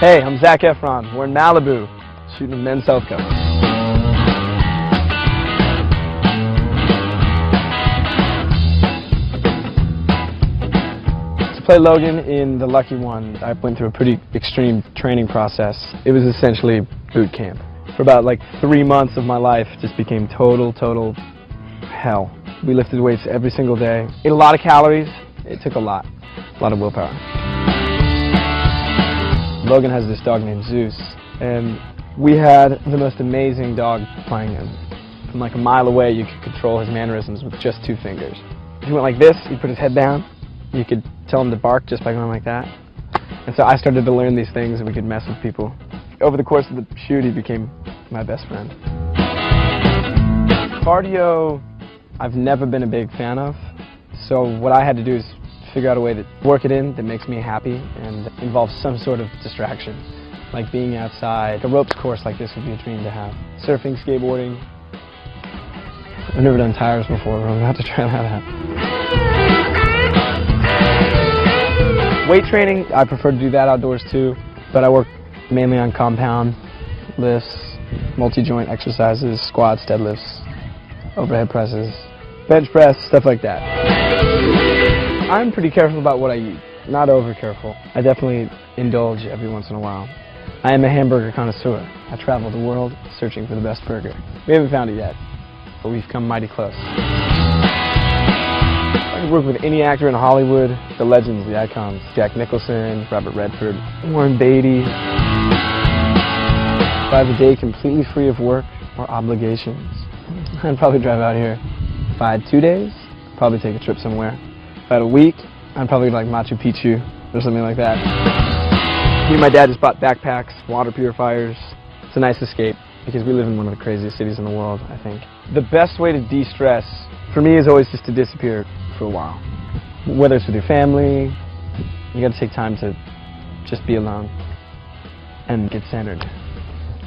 Hey, I'm Zac Efron. We're in Malibu, shooting a men's health cover. To play Logan in The Lucky One, I went through a pretty extreme training process. It was essentially boot camp. For about like three months of my life, just became total, total hell. We lifted weights every single day. Ate a lot of calories. It took a lot, a lot of willpower. Logan has this dog named Zeus, and we had the most amazing dog playing him. From like a mile away, you could control his mannerisms with just two fingers. If he went like this, he'd put his head down. You could tell him to bark just by going like that. And so I started to learn these things, and we could mess with people. Over the course of the shoot, he became my best friend. Cardio, I've never been a big fan of. So what I had to do is figure out a way to work it in that makes me happy and involves some sort of distraction. Like being outside. A ropes course like this would be a dream to have. Surfing, skateboarding. I've never done tires before, but I'm about to try that out. Weight training, I prefer to do that outdoors too, but I work mainly on compound lifts, multi-joint exercises, squats, deadlifts, overhead presses, bench press, stuff like that. I'm pretty careful about what I eat, not over careful. I definitely indulge every once in a while. I am a hamburger connoisseur. I travel the world searching for the best burger. We haven't found it yet, but we've come mighty close. I could work with any actor in Hollywood, the legends, the icons, Jack Nicholson, Robert Redford, Warren Beatty. If I have a day completely free of work or obligations, I'd probably drive out here. If I had two days, probably take a trip somewhere. Had a week, I'm probably like Machu Picchu or something like that. Me and my dad just bought backpacks, water purifiers. It's a nice escape because we live in one of the craziest cities in the world, I think. The best way to de-stress for me is always just to disappear for a while. Whether it's with your family, you got to take time to just be alone and get centered.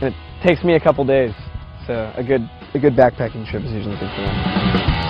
And it takes me a couple days, so a good a good backpacking trip is usually good for me.